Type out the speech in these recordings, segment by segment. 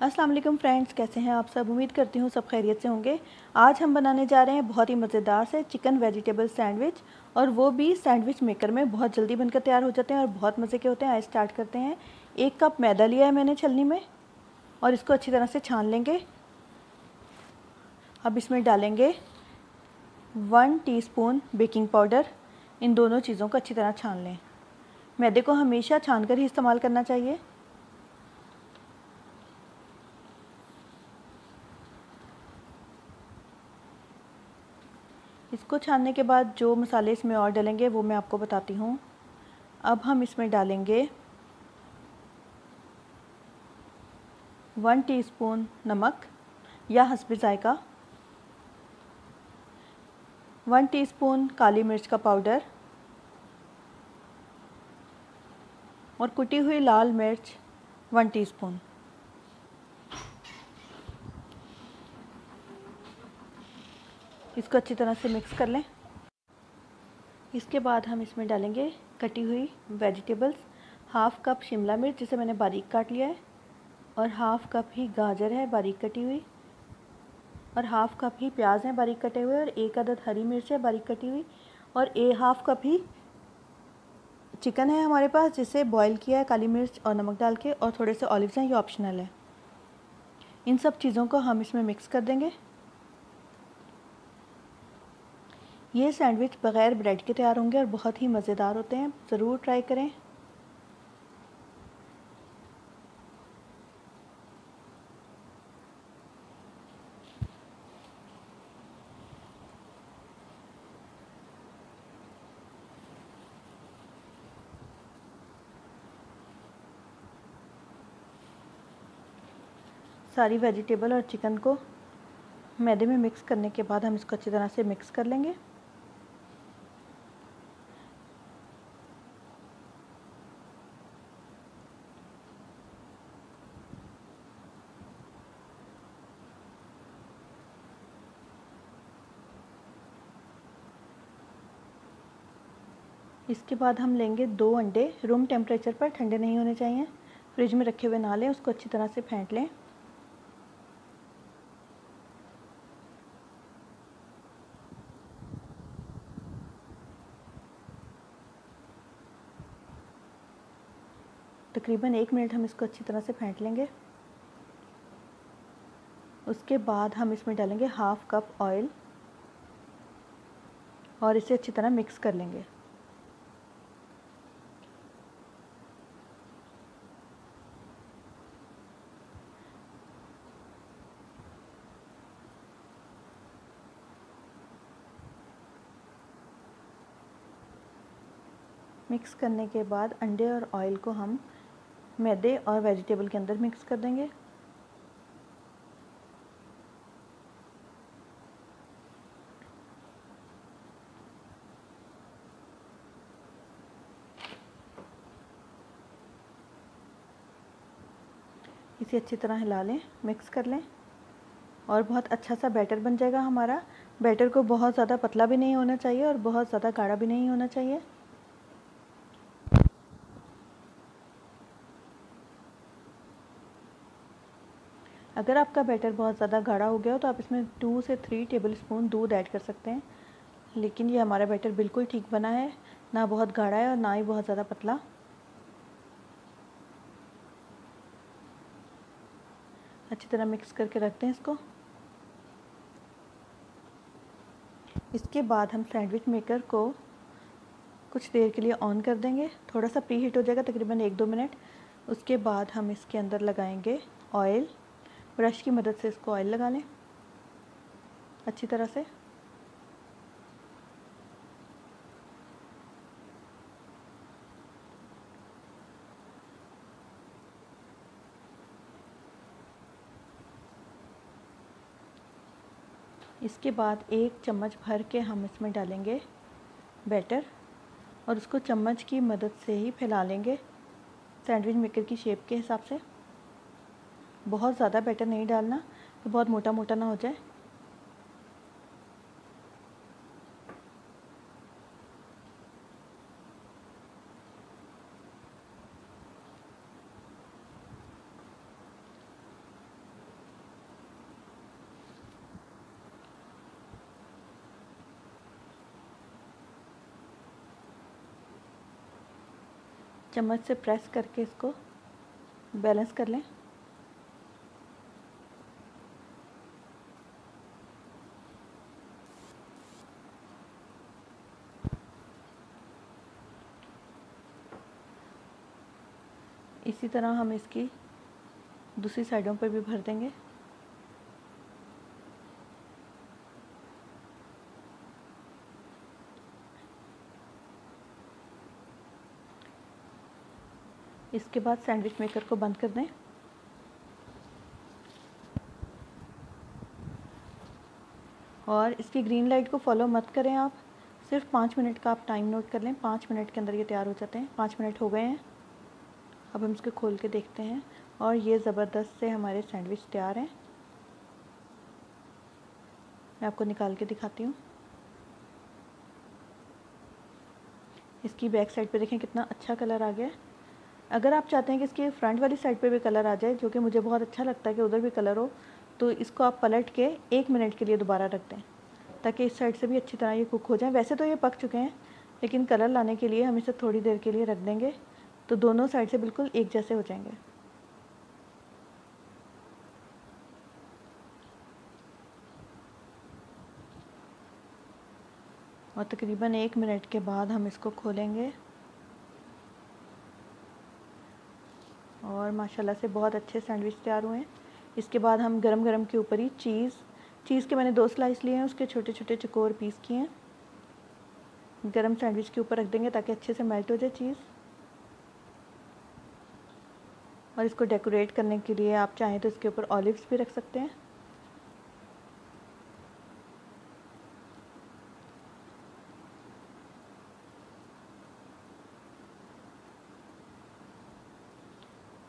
अस्सलाम वालेकुम फ्रेंड्स, कैसे हैं आप सब? उम्मीद करती हूँ सब खैरियत से होंगे। आज हम बनाने जा रहे हैं बहुत ही मज़ेदार से चिकन वेजिटेबल सैंडविच और वो भी सैंडविच मेकर में बहुत जल्दी बनकर तैयार हो जाते हैं और बहुत मज़े के होते हैं। आज स्टार्ट करते हैं। एक कप मैदा लिया है मैंने छलनी में और इसको अच्छी तरह से छान लेंगे। अब इसमें डालेंगे वन टी बेकिंग पाउडर। इन दोनों चीज़ों को अच्छी तरह छान लें। मैदे को हमेशा छान कर ही इस्तेमाल करना चाहिए। इसको छानने के बाद जो मसाले इसमें और डालेंगे, वो मैं आपको बताती हूँ। अब हम इसमें डालेंगे वन टीस्पून नमक या हसब ज़ायका, वन टीस्पून काली मिर्च का पाउडर और कुटी हुई लाल मिर्च वन टीस्पून। इसको अच्छी तरह से मिक्स कर लें। इसके बाद हम इसमें डालेंगे कटी हुई वेजिटेबल्स हाफ़ कप शिमला मिर्च जिसे मैंने बारीक काट लिया है, और हाफ़ कप ही गाजर है बारीक कटी हुई, और हाफ़ कप ही प्याज हैं बारीक कटे हुए, और एक अदद हरी मिर्च है बारीक कटी हुई, और ए हाफ़ कप ही चिकन है हमारे पास जिसे बॉईल किया है काली मिर्च और नमक डाल के, और थोड़े से ऑलिव्स हैं, ये ऑप्शनल है। इन सब चीज़ों को हम इसमें मिक्स कर देंगे। ये सैंडविच बग़ैर ब्रेड के तैयार होंगे और बहुत ही मज़ेदार होते हैं। ज़रूर ट्राई करें। सारी वेजिटेबल और चिकन को मैदे में मिक्स करने के बाद हम इसको अच्छी तरह से मिक्स कर लेंगे। इसके बाद हम लेंगे दो अंडे। रूम टेम्परेचर पर ठंडे नहीं होने चाहिए। फ्रिज में रखे हुए ना लें उसको अच्छी तरह से फेंट लें। तकरीबन एक मिनट हम इसको अच्छी तरह से फेंट लेंगे। उसके बाद हम इसमें डालेंगे हाफ़ कप ऑयल और इसे अच्छी तरह मिक्स कर लेंगे। मिक्स करने के बाद अंडे और ऑयल को हम मैदे और वेजिटेबल के अंदर मिक्स कर देंगे। इसे अच्छी तरह हिला लें, मिक्स कर लें और बहुत अच्छा सा बैटर बन जाएगा हमारा। बैटर को बहुत ज़्यादा पतला भी नहीं होना चाहिए और बहुत ज़्यादा गाढ़ा भी नहीं होना चाहिए। अगर आपका बैटर बहुत ज़्यादा गाढ़ा हो गया हो तो आप इसमें टू से थ्री टेबल स्पून दूध ऐड कर सकते हैं। लेकिन ये हमारा बैटर बिल्कुल ठीक बना है। ना बहुत गाढ़ा है और ना ही बहुत ज़्यादा पतला। अच्छी तरह मिक्स करके रखते हैं इसको। इसके बाद हम सैंडविच मेकर को कुछ देर के लिए ऑन कर देंगे। थोड़ा सा प्री हीट हो जाएगा तकरीबन एक दो मिनट उसके बाद हम इसके अंदर लगाएँगे ऑयल ब्रश की मदद से इसको ऑयल लगा लें। अच्छी तरह से। इसके बाद एक चम्मच भर के हम इसमें डालेंगे बैटर और उसको चम्मच की मदद से ही फैला लेंगे। सैंडविच मेकर की शेप के हिसाब से। बहुत ज़्यादा बैटर नहीं डालना तो बहुत मोटा मोटा ना हो जाए। चम्मच से प्रेस करके इसको बैलेंस कर लें। इसी तरह हम इसकी दूसरी साइडों पर भी भर देंगे। इसके बाद सैंडविच मेकर को बंद कर दें। और इसकी ग्रीन लाइट को फॉलो मत करें आप। सिर्फ़ पाँच मिनट का आप टाइम नोट कर लें। पाँच मिनट के अंदर ये तैयार हो जाते हैं। पाँच मिनट हो गए हैं। अब हम इसको खोल के देखते हैं। और ये ज़बरदस्त से हमारे सैंडविच तैयार हैं। मैं आपको निकाल के दिखाती हूँ। इसकी बैक साइड पे देखें कितना अच्छा कलर आ गया अगर आप चाहते हैं कि इसके फ्रंट वाली साइड पे भी कलर आ जाए, जो कि मुझे बहुत अच्छा लगता है कि उधर भी कलर हो तो इसको आप पलट के एक मिनट के लिए दोबारा रख दें, ताकि इस साइड से भी अच्छी तरह ये कुक हो जाए। वैसे तो ये पक चुके हैं, लेकिन कलर लाने के लिए हम इसे थोड़ी देर के लिए रख देंगे। तो दोनों साइड से बिल्कुल एक जैसे हो जाएँगे। और तकरीबन एक मिनट के बाद हम इसको खोलेंगे। और माशाल्लाह से बहुत अच्छे सैंडविच तैयार हुए हैं। इसके बाद हम गरम गरम के ऊपर ही चीज़ चीज़ के मैंने दो स्लाइस लिए हैं, उसके छोटे छोटे चकोर पीस किए हैं। गरम सैंडविच के ऊपर रख देंगे ताकि अच्छे से मेल्ट हो जाए चीज़। और इसको डेकोरेट करने के लिए आप चाहें तो इसके ऊपर ऑलिव्स भी रख सकते हैं।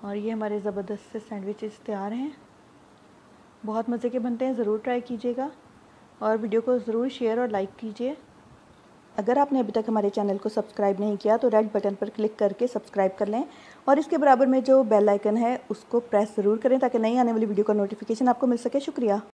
और ये हमारे ज़बरदस्त से सैंडविचेस तैयार हैं। बहुत मज़े के बनते हैं, ज़रूर ट्राई कीजिएगा। और वीडियो को ज़रूर शेयर और लाइक कीजिए। अगर आपने अभी तक हमारे चैनल को सब्सक्राइब नहीं किया तो रेड बटन पर क्लिक करके सब्सक्राइब कर लें। और इसके बराबर में जो बेल आइकन है, उसको प्रेस ज़रूर करें, ताकि नई आने वाली वीडियो का नोटिफिकेशन आपको मिल सके। शुक्रिया।